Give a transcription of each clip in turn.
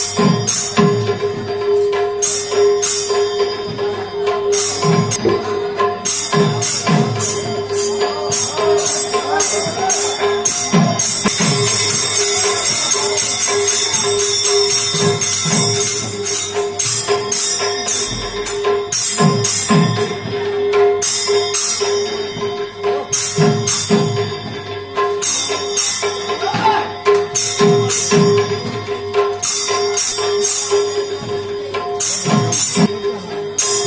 you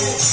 Yes.